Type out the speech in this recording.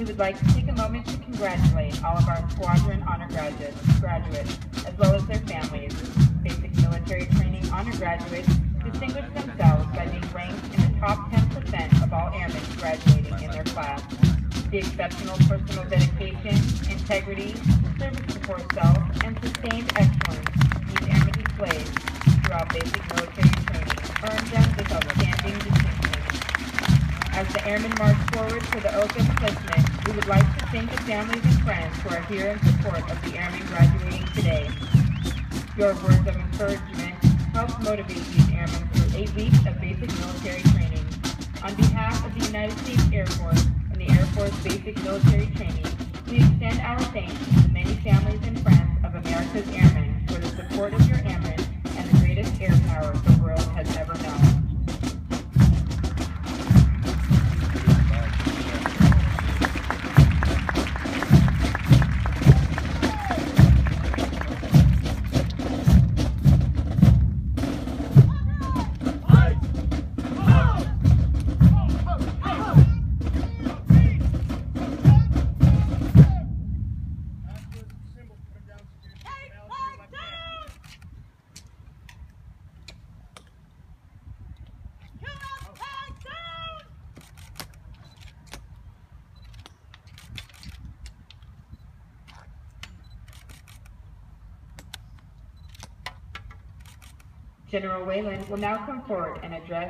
we would like to take a moment to congratulate all of our Squadron Honor graduates, graduates as well as their families. Basic military training honor graduates distinguished themselves by being ranked in the top 10% of all airmen graduating in their class. The exceptional personal dedication, integrity, service before self, and sustained excellence these airmen displayed throughout basic military training earned them this outstanding. The airmen march forward to the oath of enlistment, we would like to thank the families and friends who are here in support of the airmen graduating today. Your words of encouragement help motivate these airmen through eight weeks of basic military training. On behalf of the United States Air Force and the Air Force Basic Military Training, we extend our thanks to the many families and General Wayland will now come forward and address